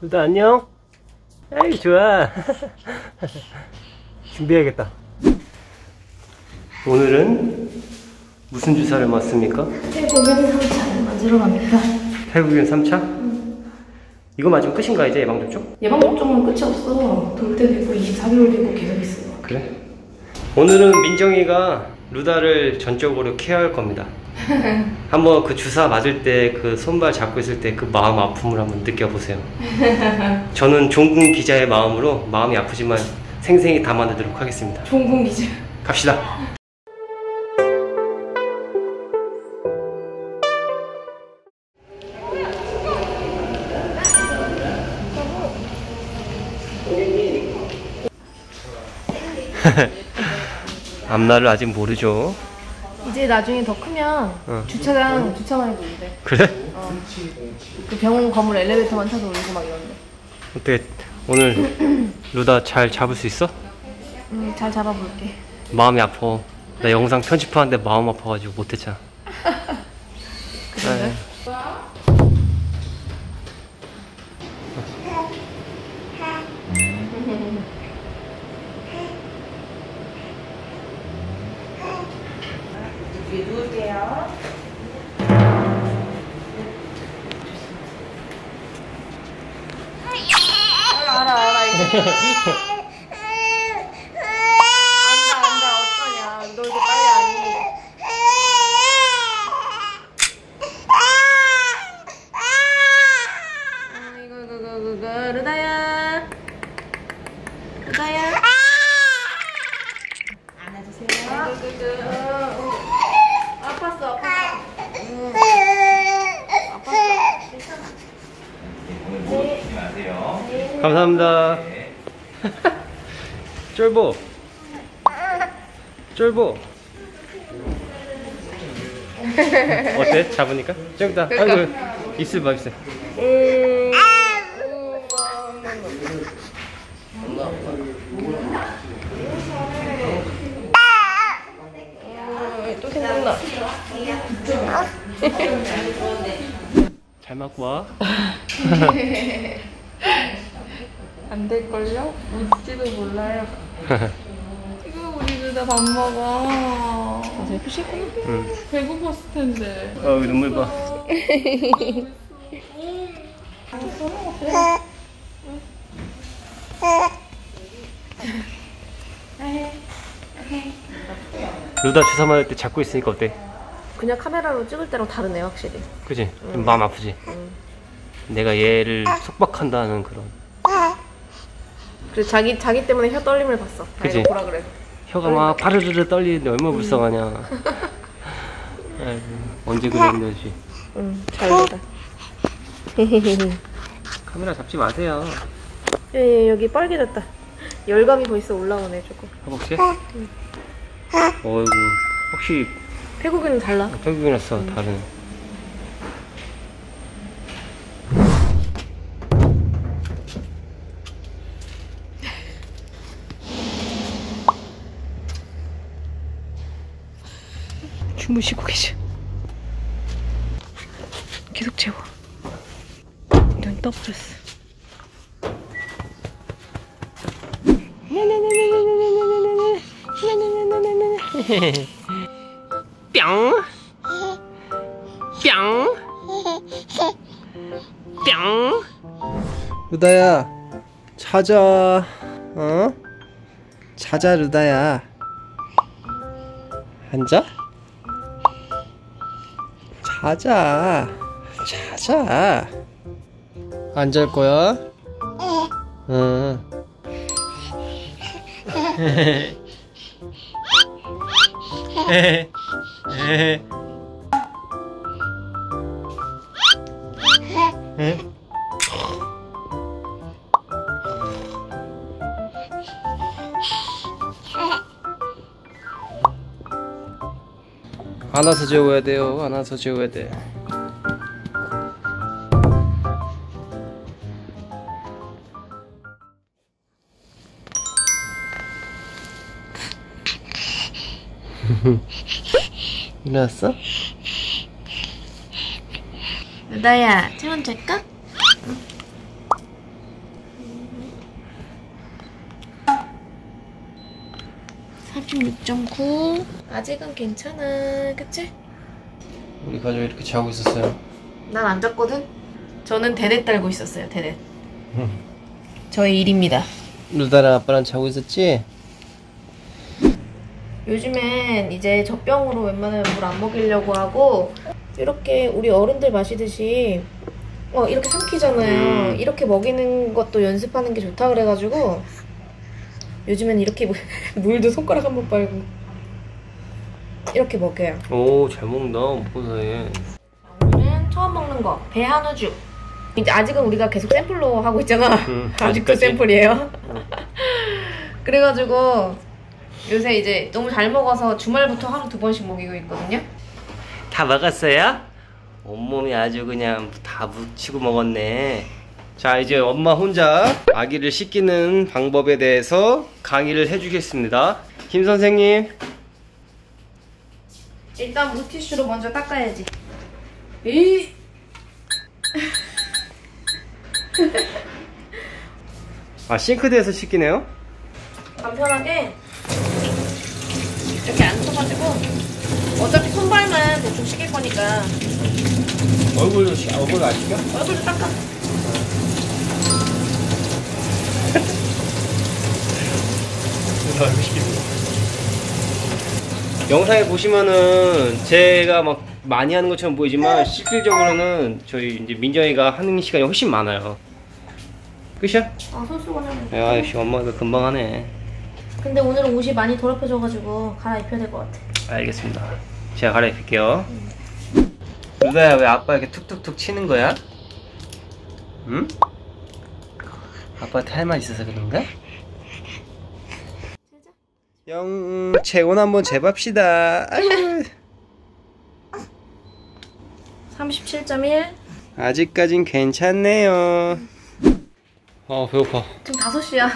루다 안녕? 에이 좋아 준비해야겠다 오늘은 무슨 주사를 맞습니까? 태국인 3차를 맞으러 갑니다. 태국인 3차? 이거 맞으면 끝인가 이제 예방접종? 예방접종은 끝이 없어. 돌 때도 있고 24개월도 있고 계속 있어. 그래? 오늘은 민정이가 루다를 전적으로 케어할 겁니다. 한번 그 주사 맞을 때 그 손발 잡고 있을 때 그 마음 아픔을 한번 느껴보세요. 저는 종군 기자의 마음으로 마음이 아프지만 생생히 담아내도록 하겠습니다. 종군 기자. 갑시다. 앞날을 아직 모르죠. 이제 나중에 더 크면 어. 주차장 주차만 해도 온대. 그래? 어. 그 병원 건물 엘리베이터만 타도 오고 막 이런데. 어때? 오늘 루다 잘 잡을 수 있어? 음, 잘 잡아볼게. 마음이 아파. 나 영상 편집하는데 마음 아파가지고 못했잖아. 그래? 감사합니다. 쫄보. 쫄보. 어때? 잡으니까? 좀 이따. 아이고, 입술 봐, 입술. 음. 또 생각나. 잘 맞고 와. 안 될걸요? 웃지도 몰라요. 이거 우리 둘 다 밥 먹어. 가서 표시 응. 배고팠을 텐데. 어, 눈물 봐. 루다 주사 맞을 때 잡고 있으니까 어때? 그냥 카메라로 찍을 때랑 다르네 확실히. 그지? 좀 마음 아프지? 내가 얘를 속박한다는 그런 그래 자기 자기 때문에 혀 떨림을 봤어. 그치? 아이고 보라 그래. 혀가 막 파르르르 떨리는데 얼마나 불쌍하냐 아이고, 언제 그랬는지 응, 잘 보다. 카메라 잡지 마세요 예, 예, 여기 빨개졌다. 열감이 벌써 올라오네 조금. 허벅지? 어이구 혹시 태국에는 달라. 태국이났어 다른 주무시고 계셔. 계속 재워. 눈 떠버렸어. 뿅! 뿅! 뿅! 루다야 찾아 어? 찾아 루다야 앉아? 찾아 찾아 앉을 거야? 응 안아서 재워야 돼요. 안아서 재워야 돼. 일어났어? 루다야, 체온 잘까? 36.9 아직은 괜찮아 그치? 우리 가족 이렇게 자고 있었어요. 난 안 잤거든? 저는 대넷 달고 있었어요 대넷 저의 일입니다 루다랑 아빠랑 자고 있었지? 요즘엔 이제 젖병으로 웬만하면 물 안 먹이려고 하고 이렇게 우리 어른들 마시듯이 어 이렇게 삼키잖아요. 음. 이렇게 먹이는 것도 연습하는 게 좋다 그래가지고 요즘엔 이렇게 물- 물도 손가락 한 번 빨고 이렇게 먹여요. 오, 잘 먹는다. 사이에. 오늘은 처음 먹는 거 배한우죽. 이제 아직은 우리가 계속 샘플로 하고 있잖아. 음, 아직도. 샘플이에요. 그래가지고 요새 이제 너무 잘 먹어서 주말부터 하루 두 번씩 먹이고 있거든요. 다 먹었어요? 온몸이 아주 그냥 다 묻히고 먹었네. 자, 이제 엄마 혼자 아기를 씻기는 방법에 대해서 강의를 해주겠습니다. 김 선생님. 일단 물티슈로 먼저 닦아야지. 이 아, 싱크대에서 씻기네요? 간편하게 이렇게 앉혀가지고 어차피 손발만 대충 씻길 거니까 얼굴도, 씻- 얼굴도 안 씻겨? 얼굴도 닦아. 영상에 보시면은 제가 막 많이 하는 것처럼 보이지만 실질적으로는 저희 이제 민정이가 하는 시간이 훨씬 많아요. 끝이야? 아 손수건 하면. 야, 역시 엄마가 금방 하네. 근데 오늘은 옷이 많이 더럽혀져가지고 갈아입혀야 될 것 같아. 알겠습니다. 제가 갈아입힐게요. 루다야, 왜 아빠 이렇게 툭툭툭 치는 거야? 응? 아빠한테 할 말 있어서 그런가? 영, 체온 한번 재봅시다. 아유, 37.1. 아직까진 괜찮네요. 아, 배고파. 지금 5시야.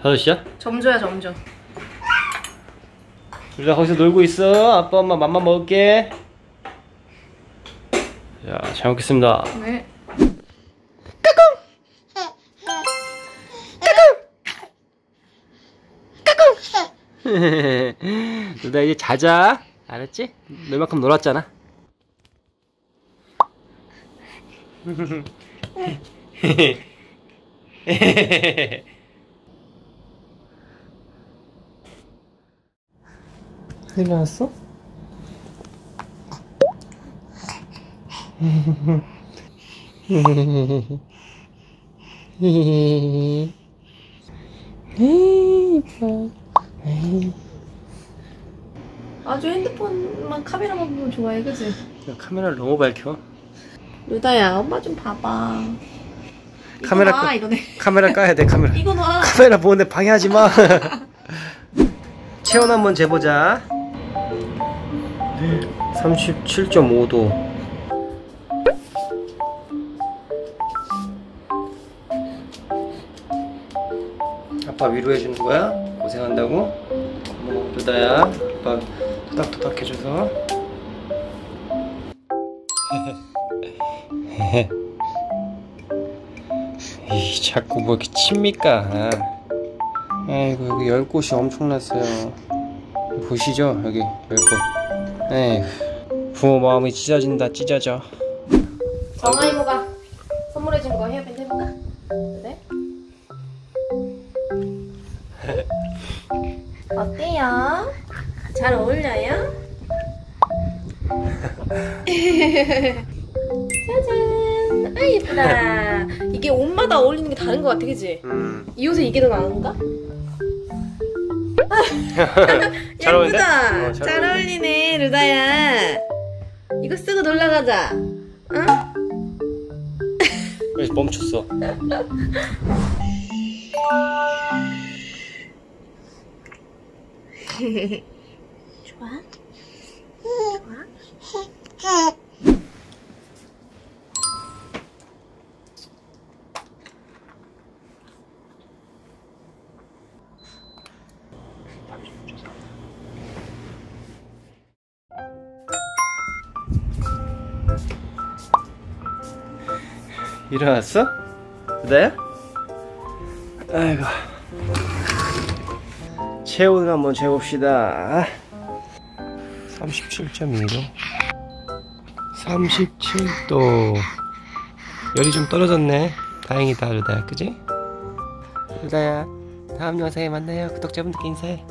5시야? 점줘야 점줘. 루다 거기서 놀고 있어. 아빠, 엄마 맘만 먹을게. 자, 잘 먹겠습니다. 네. 루다 이제 자자. 알았지? 놀 만큼 놀았잖아. 일어났어? 이뻐. 아주 핸드폰만 카메라만 보면 좋아해, 그지? 야, 카메라를 너무 밝혀. 루다야, 엄마 좀 봐봐. 카메라 놔, 꺼. 이거네. 카메라 까야 돼 카메라. 이거 놔. 카메라 보는데 방해하지 마. 체온 한번 재보자. 37.5도. 아빠 위로해 주는 거야? 고생한다고? 고마워 루다야. 아빠 토닥토닥 해줘서. 이 자꾸 뭐 이렇게 칩니까? 아이고 여기 열 곳이 엄청났어요. 보시죠 여기 열 곳. 에휴 부모 마음이 찢어진다 찢어져. 정아 이모가 선물해준 거 헤어밴드 해볼까? 그 어때요? 잘 어울려요? 짜잔! 아 예쁘다. 이게 옷마다 어울리는 게 다른 것 같아, 그지? 음. 이 옷에 이게 더 나은가? 잘 어울린다? 예쁘다. 어, 잘, 잘 어울리네, 루다야. 이거 쓰고 놀러 가자. 응? 그래서 멈췄어. 좋아? 일어났어? 루다야? 아이고. 체온을 한번 재봅시다. 37.2도 37도. 열이 좀 떨어졌네. 다행이다 루다야. 그지? 루다야 다음 영상에 만나요. 구독자분들께 인사해